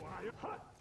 좋아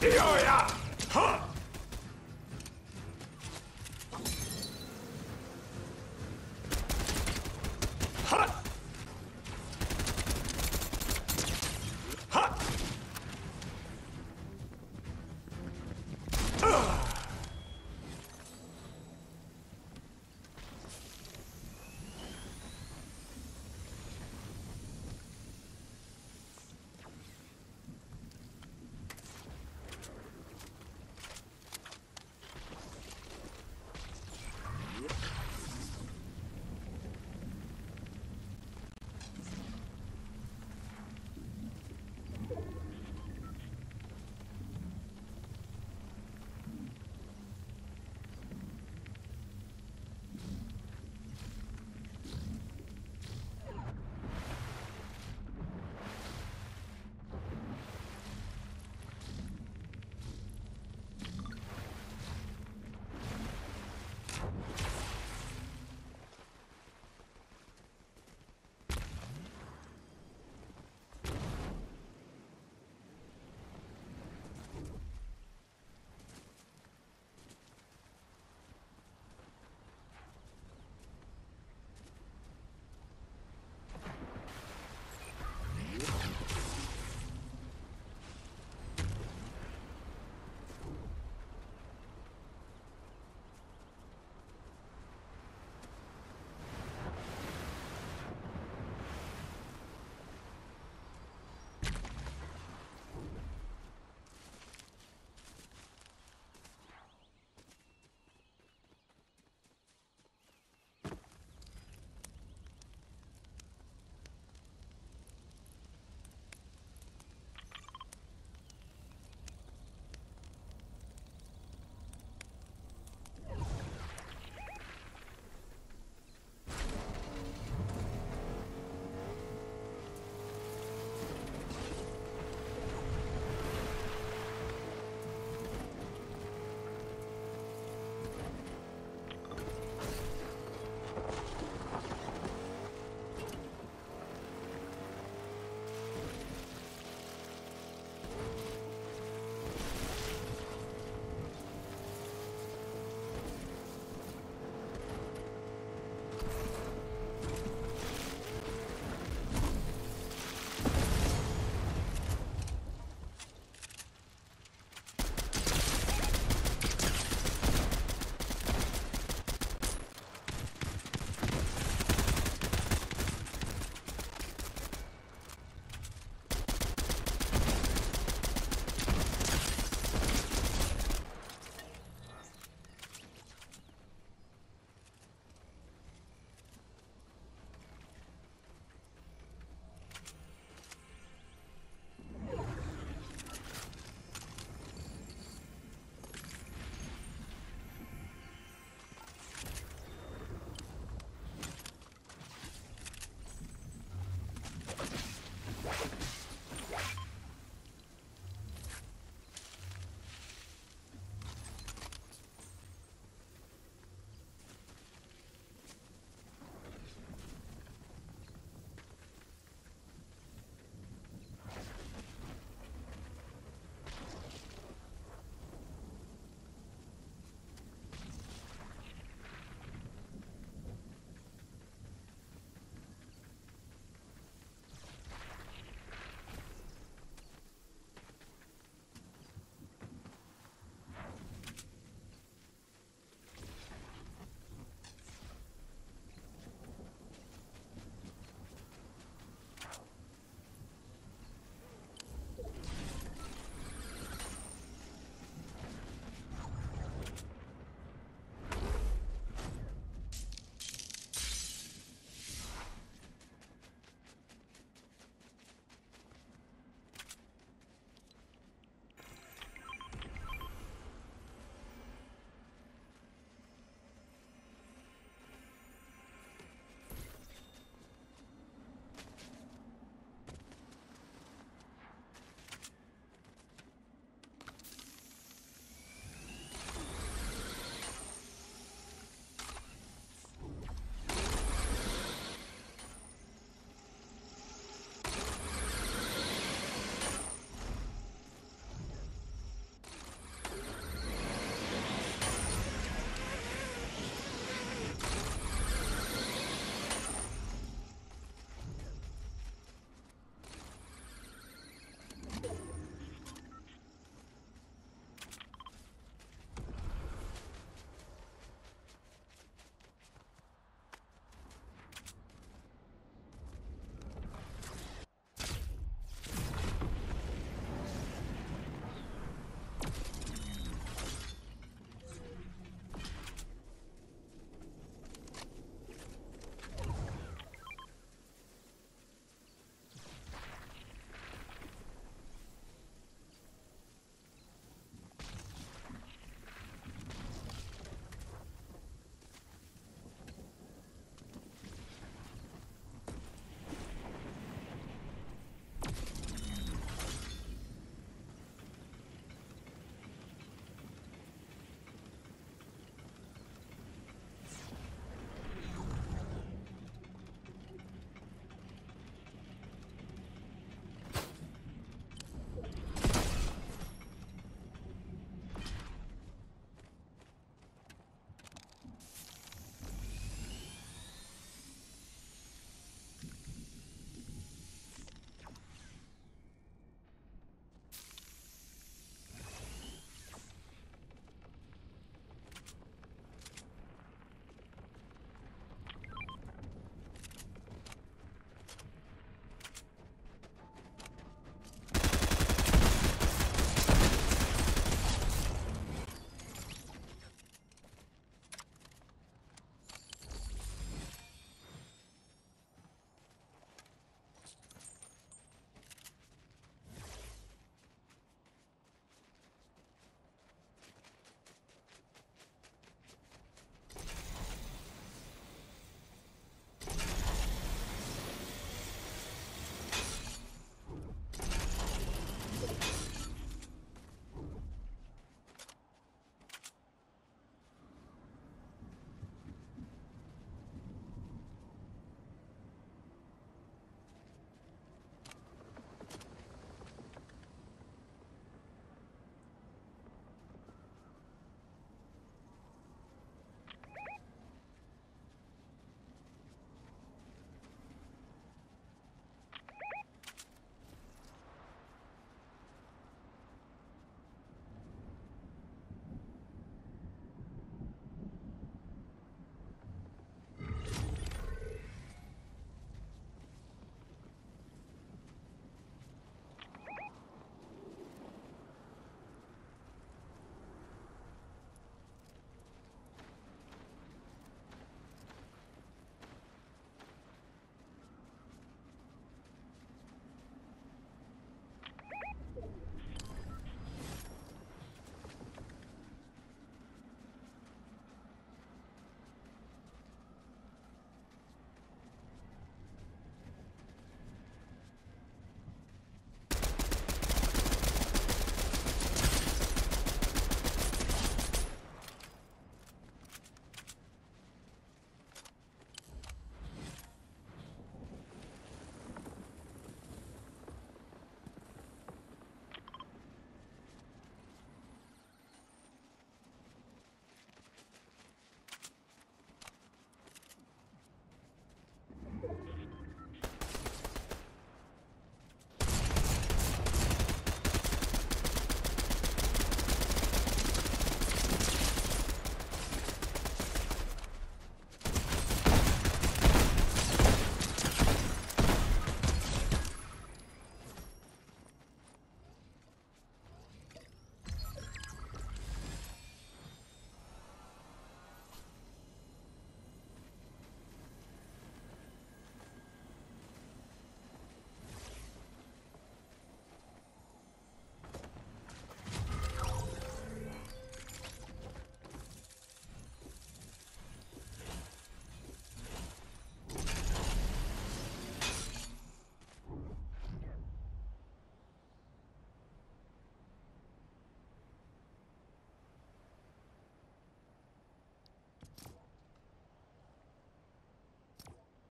别咬我牙